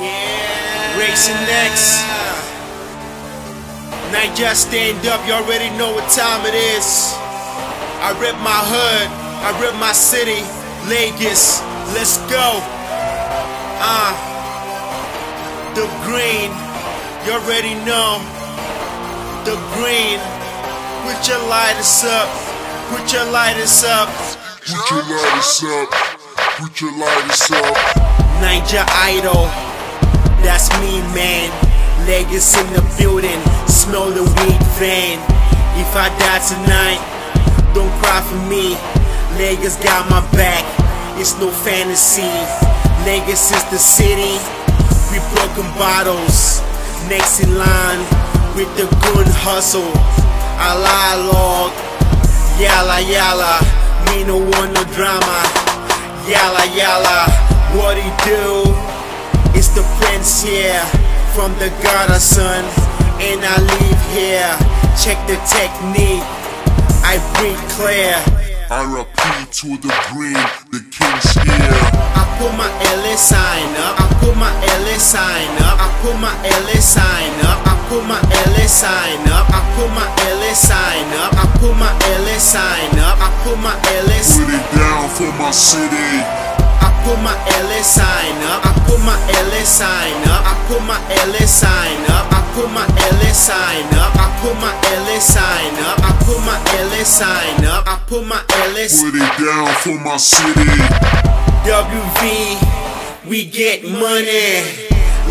Yeah. RacenNext. Night just stand up, you already know what time it is. I rip my hood, I rip my city, Lagos. Let's go. Ah, uh, Da Grin, you already know. Da Grin, put your lighters up, put your lighters up. Put your lighters up, put your lighters up. Ninja Idol, that's me, man. Lagos in the building, smell the weed van. If I die tonight, don't cry for me. Lagos got my back, it's no fantasy. Lagos is the city, we broken bottles. Next in line with the good hustle. I lie log, yalla yalla. Me no want no drama, yalla yalla. What he do? The here from the gutter, son. And I leave here. Check the technique. I breathe clear. I repeat to Da Grin, the king's here. I put my LA sign up. I put my LA sign up. I put my LA sign up. I put my LA sign up. I put my LA sign up. I put my LA sign up. I put my LA Put it down for my city. I put my LA sign up. I put my LA sign up. I put my LA sign up. I put my LA sign up. I put my LA sign up. I put my LA sign up. I put my LA Put it down for my city. WV, we get money.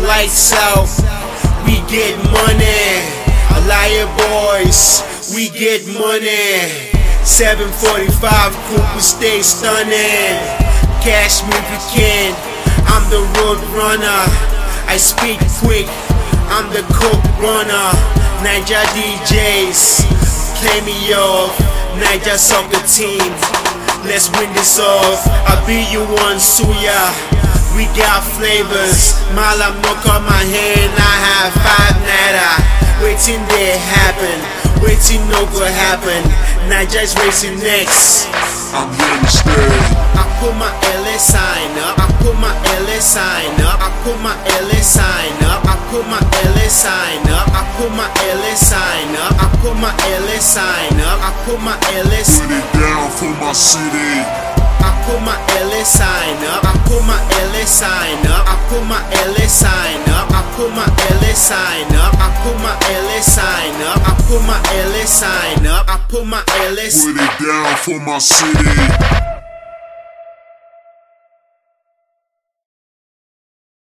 Lights out, we get money. Liar boys, we get money. 745 Cooper stay stunning. Cash me if you can. Road runner. I speak quick. I'm the coke runner. Niger DJs, play me off. Niger soccer team. Let's win this off. I'll be you one suya. We got flavors. Malam no on my hand. I have five nada. Waiting there happen. Waiting no go happen. Niger's RacenNext. I'm here to stay. LA sign up. I put my LA sign up. I put my LA sign up. I put my LA sign up. I put my LA sign up. I put my LA Put it down for my city. I put my LA sign up. I put my LA sign up. I put my LA sign up. I put my LA sign up. I put my LA sign up. I put my LA sign up. I put my LA Put it down for my city.